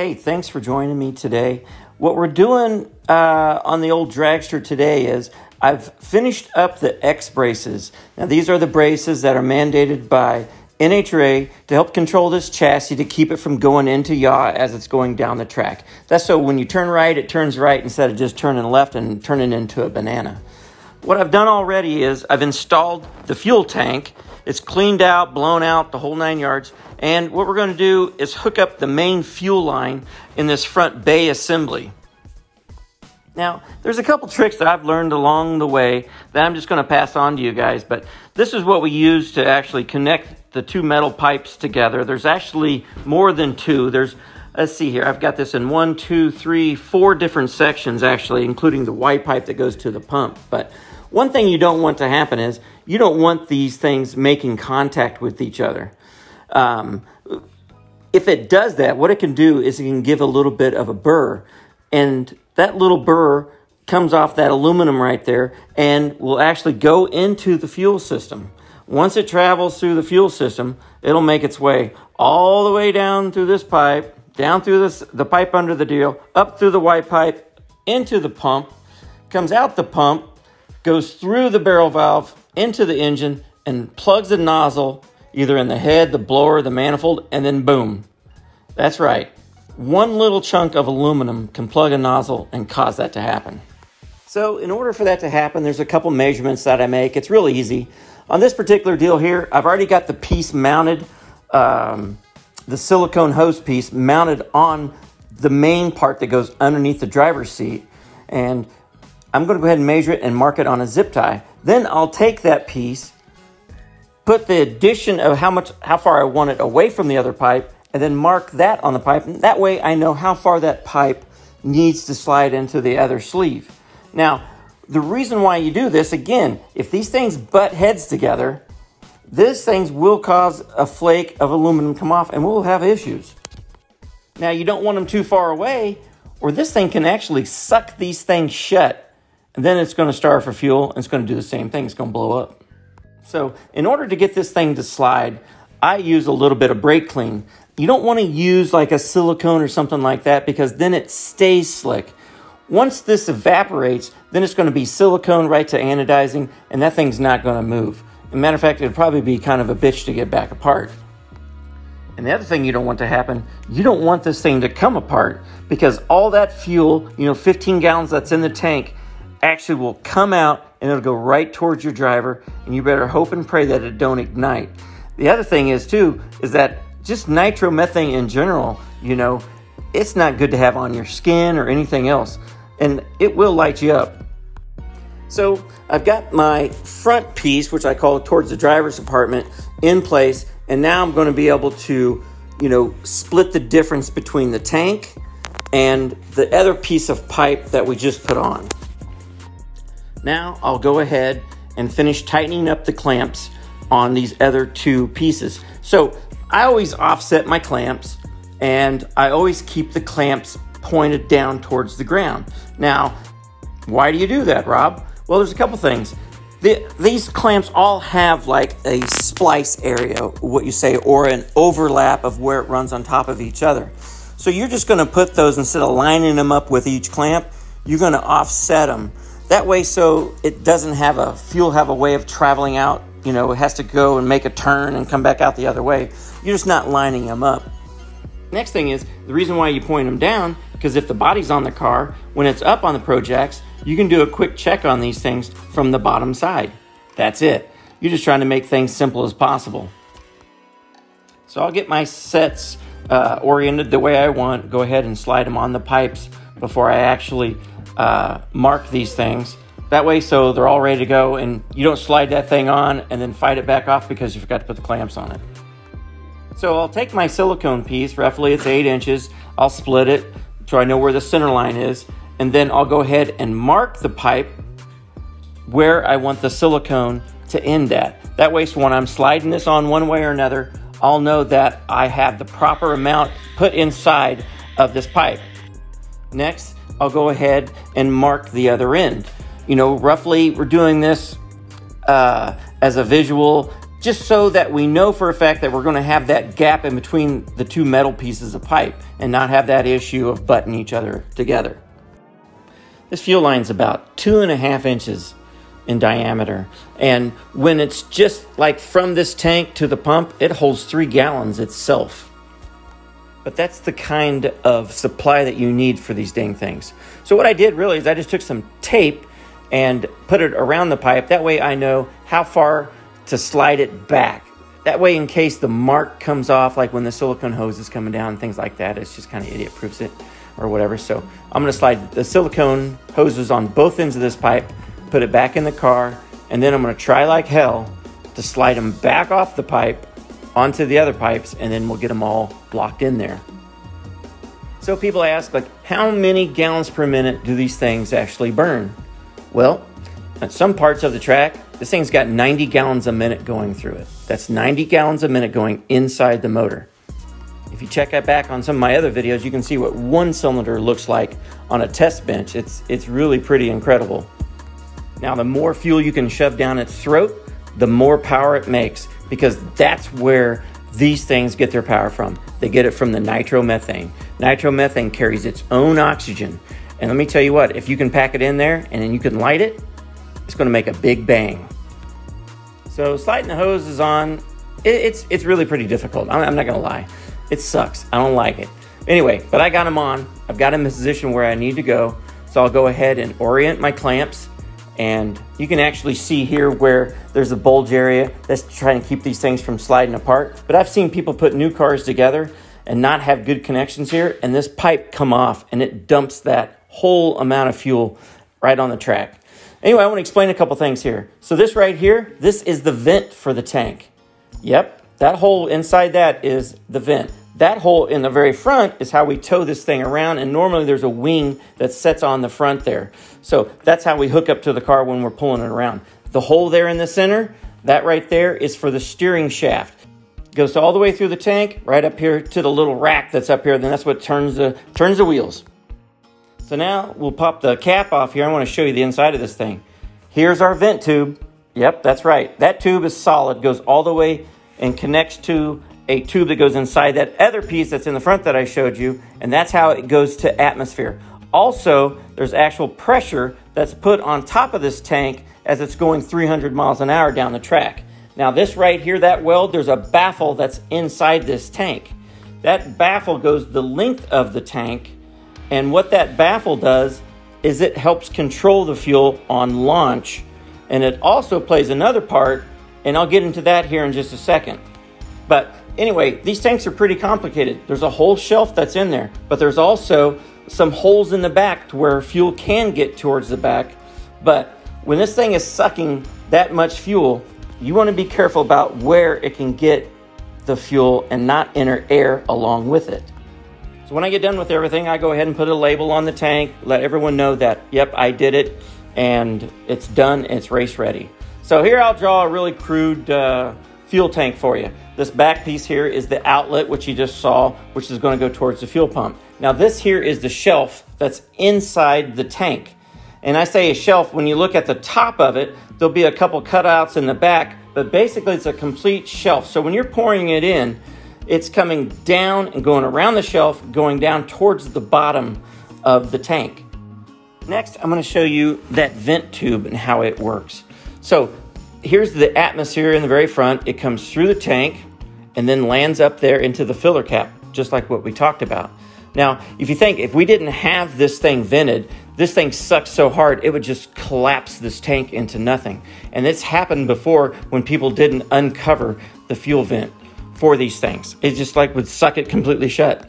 Hey, thanks for joining me today. What we're doing uh, on the old dragster today is I've finished up the X braces. Now, these are the braces that are mandated by NHRA to help control this chassis to keep it from going into yaw as it's going down the track. That's so when you turn right, it turns right instead of just turning left and turning into a banana. What I've done already is I've installed the fuel tank. It's cleaned out, blown out, the whole nine yards. And what we're going to do is hook up the main fuel line in this front bay assembly. Now, there's a couple tricks that I've learned along the way that I'm just going to pass on to you guys, but this is what we use to actually connect the two metal pipes together. There's actually more than two. There's, let's see here, I've got this in one, two, three, four different sections actually, including the white pipe that goes to the pump. But one thing you don't want to happen is you don't want these things making contact with each other. Um, if it does that, what it can do is it can give a little bit of a burr. And that little burr comes off that aluminum right there and will actually go into the fuel system. Once it travels through the fuel system, it'll make its way all the way down through this pipe, down through this, the pipe under the deal, up through the white pipe, into the pump, comes out the pump, goes through the barrel valve, into the engine, and plugs the nozzle either in the head, the blower, the manifold, and then boom. That's right. One little chunk of aluminum can plug a nozzle and cause that to happen. So, in order for that to happen, there's a couple measurements that I make. It's really easy. On this particular deal here, I've already got the piece mounted, um, the silicone hose piece mounted on the main part that goes underneath the driver's seat. And I'm going to go ahead and measure it and mark it on a zip tie. Then I'll take that piece, put the addition of how much, how far I want it away from the other pipe, and then mark that on the pipe. That way I know how far that pipe needs to slide into the other sleeve. Now, the reason why you do this, again, if these things butt heads together, these things will cause a flake of aluminum to come off and we'll have issues. Now, you don't want them too far away, or this thing can actually suck these things shut. And then it's going to starve for fuel and it's going to do the same thing. It's going to blow up. So, in order to get this thing to slide, I use a little bit of brake clean. You don't want to use like a silicone or something like that because then it stays slick. Once this evaporates, then it's going to be silicone right to anodizing, and that thing's not going to move. As a matter of fact, it'd probably be kind of a bitch to get back apart. And the other thing you don't want to happen, you don't want this thing to come apart because all that fuel, you know, 15 gallons that's in the tank, actually will come out and it'll go right towards your driver, and you better hope and pray that it don't ignite. The other thing is too is that just nitromethane in general, you know, it's not good to have on your skin or anything else and it will light you up. So I've got my front piece, which I call towards the driver's compartment, in place, and now I'm going to be able to, you know, split the difference between the tank and the other piece of pipe that we just put on. Now I'll go ahead and finish tightening up the clamps on these other two pieces. So I always offset my clamps and I always keep the clamps pointed down towards the ground. Now, why do you do that, Rob? Well, there's a couple things. The, these clamps all have like a splice area, what you say, or an overlap of where it runs on top of each other. So you're just going to put those instead of lining them up with each clamp, you're going to offset them. That way, so it doesn't have a fuel have a way of traveling out. You know, it has to go and make a turn and come back out the other way. You're just not lining them up. Next thing is the reason why you point them down because if the body's on the car, when it's up on the Projects, you can do a quick check on these things from the bottom side. That's it. You're just trying to make things simple as possible. So I'll get my sets uh, oriented the way I want, go ahead and slide them on the pipes before I actually uh, mark these things. That way, so they're all ready to go, and you don't slide that thing on and then fight it back off because you forgot to put the clamps on it. So I'll take my silicone piece, roughly it's 8 inches, I'll split it, so I know where the center line is. And then I'll go ahead and mark the pipe where I want the silicone to end at. That way, so when I'm sliding this on one way or another, I'll know that I have the proper amount put inside of this pipe. Next, I'll go ahead and mark the other end. You know, roughly, we're doing this uh, as a visual. just so that we know for a fact that we're going to have that gap in between the two metal pieces of pipe and not have that issue of butting each other together. This fuel line's about two and a half inches in diameter. And when it's just like from this tank to the pump, it holds three gallons itself. But that's the kind of supply that you need for these dang things. So what I did really is I just took some tape and put it around the pipe. That way I know how far to slide it back. That way, in case the mark comes off, like when the silicone hose is coming down, and things like that, it's just kind of idiot proofs it or whatever. So I'm to slide the silicone hoses on both ends of this pipe, put it back in the car, and then I'm to try like hell to slide them back off the pipe onto the other pipes, and then we'll get them all blocked in there. So people ask, like, how many gallons per minute do these things actually burn? Well, at some parts of the track, this thing's got 90 gallons a minute going through it. That's 90 gallons a minute going inside the motor. If you check that back on some of my other videos, you can see what one cylinder looks like on a test bench. It's, it's really pretty incredible. Now, the more fuel you can shove down its throat, the more power it makes because that's where these things get their power from. They get it from the nitromethane. Nitromethane carries its own oxygen. And let me tell you what, if you can pack it in there and then you can light it, it's gonna make a big bang. So sliding the hose is on, it's, it's really pretty difficult. I'm not gonna lie. It sucks. I don't like it. Anyway, but I got them on. I've got them in the position where I need to go. So I'll go ahead and orient my clamps. And you can actually see here where there's a bulge area that's trying to keep these things from sliding apart. But I've seen people put new cars together and not have good connections here. And this pipe come off and it dumps that whole amount of fuel right on the track. Anyway, I want to explain a couple things here. So this right here, this is the vent for the tank. Yep, that hole inside that is the vent. That hole in the very front is how we tow this thing around, and normally there's a wing that sets on the front there. So that's how we hook up to the car when we're pulling it around. The hole there in the center, that right there is for the steering shaft. Goes all the way through the tank, right up here to the little rack that's up here, then that's what turns the, turns the wheels. So now we'll pop the cap off here. I want to show you the inside of this thing. Here's our vent tube. Yep, that's right. That tube is solid, goes all the way and connects to a tube that goes inside that other piece that's in the front that I showed you, and that's how it goes to atmosphere. Also, there's actual pressure that's put on top of this tank as it's going 300 miles an hour down the track. Now, this right here, that weld, there's a baffle that's inside this tank. That baffle goes the length of the tank, and what that baffle does is it helps control the fuel on launch, and it also plays another part and I'll get into that here in just a second. But anyway, these tanks are pretty complicated. There's a whole shelf that's in there, but there's also some holes in the back to where fuel can get towards the back. But when this thing is sucking that much fuel, you want to be careful about where it can get the fuel and not enter air along with it. So when I get done with everything, I go ahead and put a label on the tank, let everyone know that, yep, I did it, and it's done, it's race ready. So here I'll draw a really crude uh, fuel tank for you. This back piece here is the outlet, which you just saw, which is going to go towards the fuel pump. Now this here is the shelf that's inside the tank. And I say a shelf, when you look at the top of it, there'll be a couple cutouts in the back, but basically it's a complete shelf. So when you're pouring it in, it's coming down and going around the shelf, going down towards the bottom of the tank. Next, I'm going to show you that vent tube and how it works. So here's the atmosphere in the very front. It comes through the tank and then lands up there into the filler cap, just like what we talked about. Now, if you think if we didn't have this thing vented, this thing sucks so hard it would just collapse this tank into nothing. And this happened before when people didn't uncover the fuel vent for these things. It just like would suck it completely shut.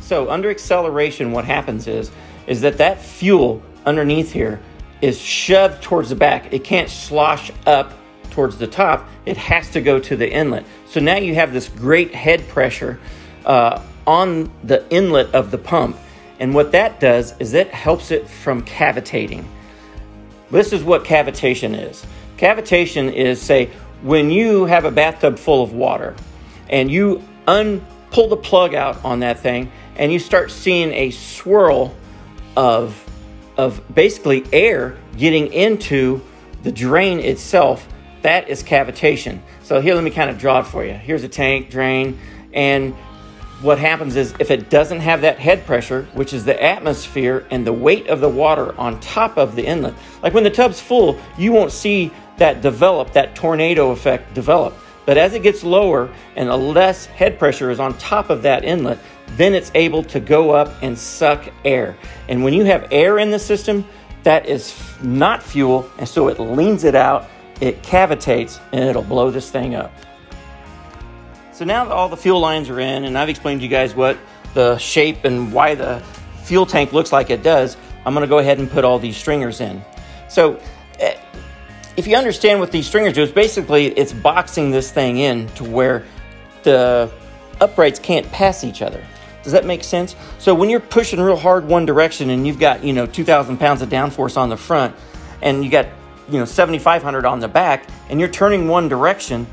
So under acceleration, what happens is, is that that fuel underneath here is shoved towards the back. It can't slosh up towards the top. It has to go to the inlet. So now you have this great head pressure uh, on the inlet of the pump. And what that does is it helps it from cavitating. This is what cavitation is. Cavitation is, say, when you have a bathtub full of water and you un- pull the plug out on that thing and you start seeing a swirl of of basically air getting into the drain itself, that is cavitation. So here, let me kind of draw it for you. Here's a tank, drain, and what happens is if it doesn't have that head pressure, which is the atmosphere and the weight of the water on top of the inlet, like when the tub's full, you won't see that develop, that tornado effect develop. But as it gets lower and the less head pressure is on top of that inlet, then it's able to go up and suck air. And when you have air in the system, that is not fuel, and so it leans it out, it cavitates, and it'll blow this thing up. So now all the fuel lines are in, and I've explained to you guys what the shape and why the fuel tank looks like it does, I'm gonna go ahead and put all these stringers in. So eh, if you understand what these stringers do, it's basically it's boxing this thing in to where the uprights can't pass each other. Does that make sense? So when you're pushing real hard one direction and you've got, you know, 2,000 pounds of downforce on the front and you got, you know, 7,500 on the back and you're turning one direction,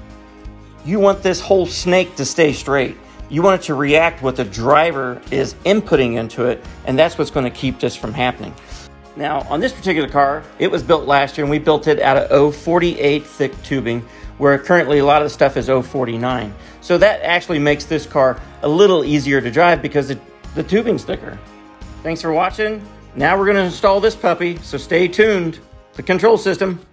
you want this whole snake to stay straight. You want it to react what the driver is inputting into it, and that's what's going to keep this from happening. Now, on this particular car, it was built last year, and we built it out of 048 thick tubing, where currently a lot of the stuff is 049. So that actually makes this car a little easier to drive because it, the tubing's thicker. Thanks for watching. Now we're going to install this puppy, so stay tuned. The control system.